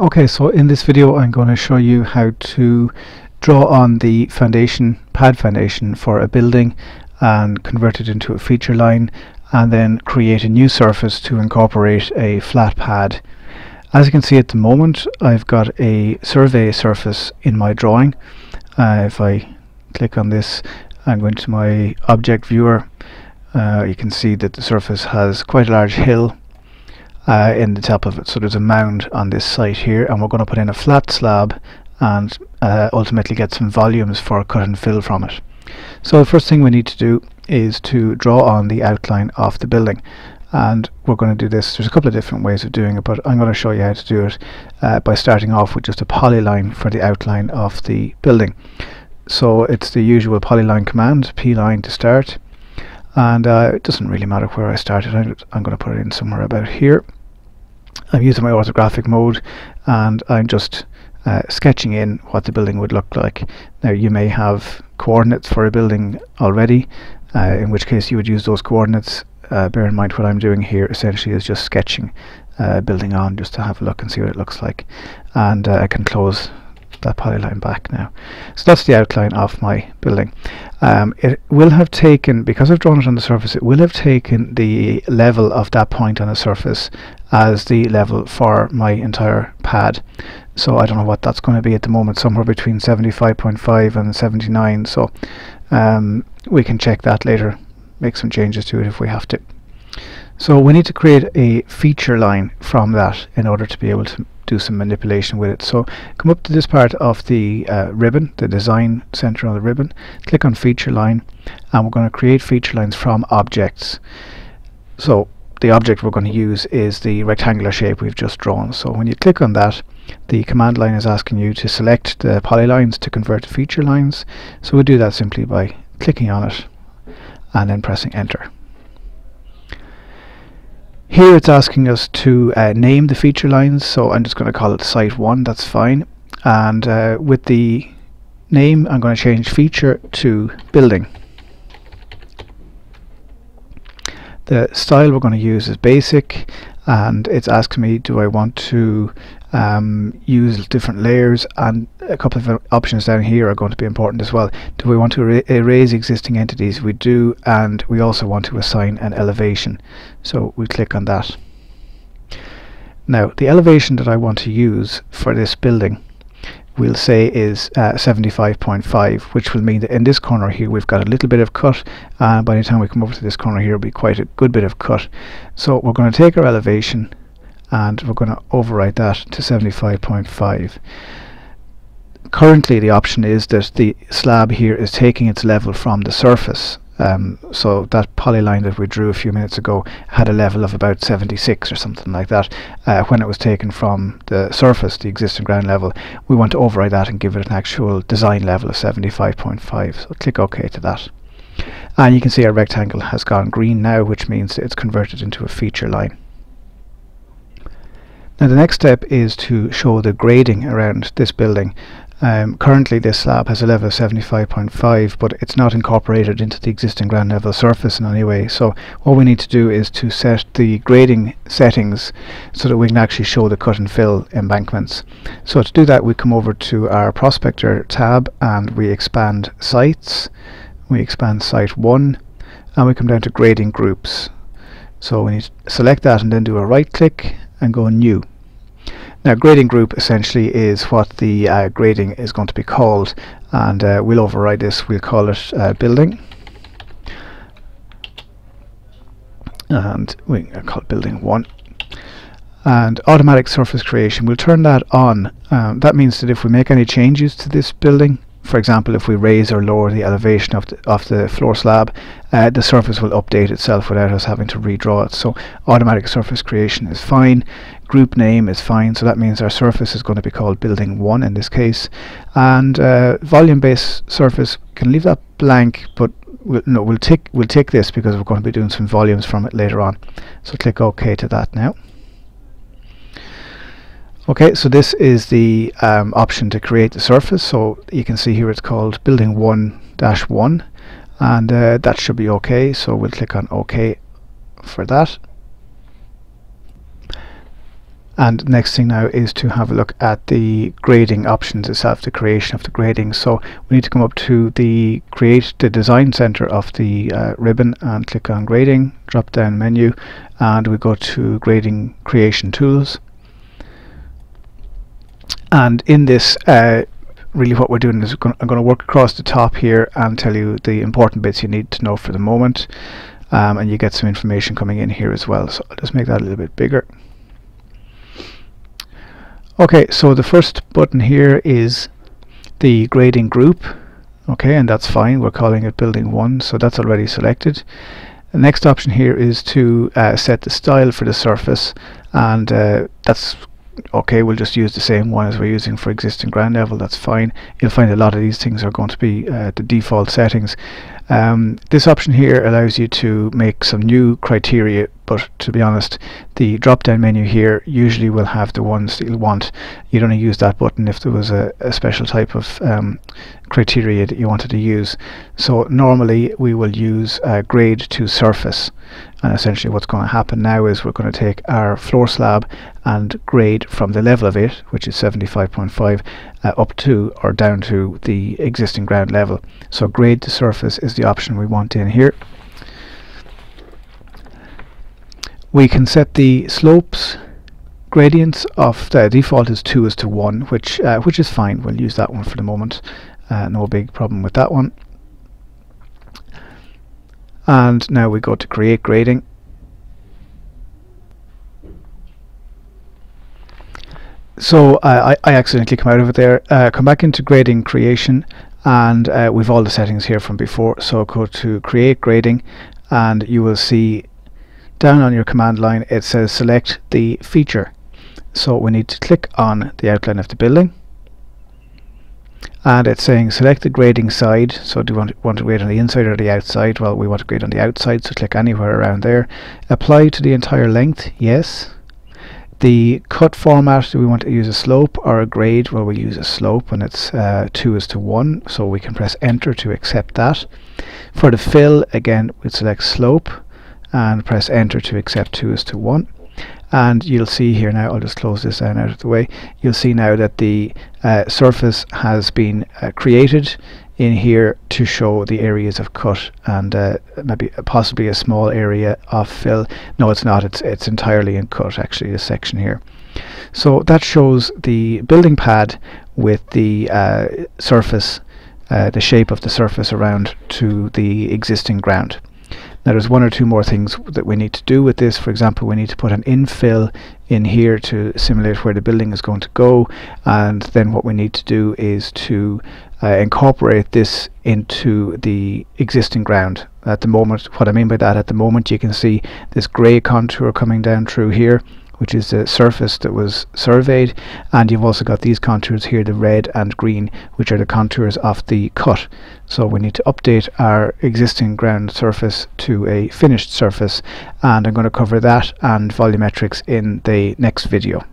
Okay, so in this video I'm going to show you how to draw on the foundation, pad foundation for a building and convert it into a feature line and then create a new surface to incorporate a flat pad. As you can see at the moment I've got a survey surface in my drawing. Uh, if I click on this and go into my object viewer uh, you can see that the surface has quite a large hill uh, in the top of it. So there's a mound on this site here and we're going to put in a flat slab and uh, ultimately get some volumes for cut and fill from it. So the first thing we need to do is to draw on the outline of the building. And we're going to do this there's a couple of different ways of doing it but I'm going to show you how to do it uh, by starting off with just a polyline for the outline of the building. So it's the usual polyline command p line to start. And uh, it doesn't really matter where I started. I'm going to put it in somewhere about here I'm using my orthographic mode and I'm just uh, sketching in what the building would look like. Now you may have coordinates for a building already, uh, in which case you would use those coordinates. Uh, bear in mind what I'm doing here essentially is just sketching uh, building on just to have a look and see what it looks like. And uh, I can close that polyline back now. So that's the outline of my building. Um, it will have taken, because I've drawn it on the surface, it will have taken the level of that point on the surface as the level for my entire pad. So I don't know what that's going to be at the moment, somewhere between 75.5 and 79. So um, we can check that later, make some changes to it if we have to. So we need to create a feature line from that in order to be able to do some manipulation with it. So come up to this part of the uh, ribbon, the design center on the ribbon, click on feature line and we're going to create feature lines from objects. So the object we're going to use is the rectangular shape we've just drawn. So when you click on that, the command line is asking you to select the polylines to convert to feature lines. So we'll do that simply by clicking on it and then pressing enter. Here it's asking us to uh, name the feature lines, so I'm just going to call it site 1, that's fine. And uh, with the name I'm going to change feature to building. The style we're going to use is basic and it's asking me do I want to um, use different layers and a couple of options down here are going to be important as well. Do we want to er erase existing entities? We do and we also want to assign an elevation. So we click on that. Now the elevation that I want to use for this building we'll say is uh, 75.5 which will mean that in this corner here we've got a little bit of cut and by the time we come over to this corner here it'll be quite a good bit of cut so we're going to take our elevation and we're going to overwrite that to 75.5 currently the option is that the slab here is taking its level from the surface um, so that polyline that we drew a few minutes ago had a level of about 76 or something like that uh, when it was taken from the surface, the existing ground level. We want to override that and give it an actual design level of 75.5. So click OK to that. And you can see our rectangle has gone green now, which means it's converted into a feature line. Now the next step is to show the grading around this building um, currently this slab has a level of 75.5 but it's not incorporated into the existing ground level surface in any way so what we need to do is to set the grading settings so that we can actually show the cut and fill embankments. So to do that we come over to our prospector tab and we expand sites, we expand site 1 and we come down to grading groups. So we need to select that and then do a right click and go new. Now grading group essentially is what the uh, grading is going to be called and uh, we'll override this, we'll call it uh, building. And we call it building 1 and automatic surface creation we'll turn that on. Um, that means that if we make any changes to this building for example if we raise or lower the elevation of the, of the floor slab uh, the surface will update itself without us having to redraw it. So automatic surface creation is fine. Group name is fine. So that means our surface is going to be called building 1 in this case. And uh, volume based surface can leave that blank but we'll, no, we'll tick we'll tick this because we're going to be doing some volumes from it later on. So click OK to that now Okay, so this is the um, option to create the surface. So you can see here it's called building 1-1 and uh, that should be okay. So we'll click on OK for that. and next thing now is to have a look at the grading options itself the creation of the grading so we need to come up to the create the design center of the uh, ribbon and click on grading drop down menu and we go to grading creation tools and in this uh, really what we're doing is I'm going to work across the top here and tell you the important bits you need to know for the moment. Um, and you get some information coming in here as well. So I'll just make that a little bit bigger. Okay so the first button here is the grading group. Okay and that's fine. We're calling it building 1 so that's already selected. The next option here is to uh, set the style for the surface. And uh, that's okay we'll just use the same one as we're using for existing ground level that's fine. You'll find a lot of these things are going to be uh, the default settings. Um, this option here allows you to make some new criteria but to be honest the drop down menu here usually will have the ones that you'll want. You'd only use that button if there was a, a special type of um, criteria that you wanted to use. So normally we will use uh, grade to surface. And essentially what's going to happen now is we're going to take our floor slab and grade from the level of it which is 75.5 uh, up to or down to the existing ground level. So grade to surface is the option we want in here we can set the slopes gradients of the default is 2 is to 1 which uh, which is fine. We'll use that one for the moment. Uh, no big problem with that one. And now we go to create grading. So uh, I, I accidentally come out of it there. Uh, come back into grading creation and uh, we've all the settings here from before. So go to create grading and you will see down on your command line it says select the feature. So we need to click on the outline of the building. And it's saying select the grading side. So do you want, want to grade on the inside or the outside? Well we want to grade on the outside so click anywhere around there. Apply to the entire length yes. The cut format do we want to use a slope or a grade? Well we use a slope and it's uh, 2 is to 1 so we can press enter to accept that. For the fill again we select slope and press enter to accept 2 is to 1 and you'll see here now I'll just close this down out of the way. You'll see now that the uh, surface has been uh, created in here to show the areas of cut and uh, maybe possibly a small area of fill. No it's not. It's it's entirely in cut actually this section here. So that shows the building pad with the uh, surface uh, the shape of the surface around to the existing ground now there's one or two more things that we need to do with this. For example, we need to put an infill in here to simulate where the building is going to go and then what we need to do is to uh, incorporate this into the existing ground. At the moment, what I mean by that, at the moment you can see this grey contour coming down through here which is the surface that was surveyed. And you've also got these contours here the red and green which are the contours of the cut. So we need to update our existing ground surface to a finished surface. And I'm going to cover that and volumetrics in the next video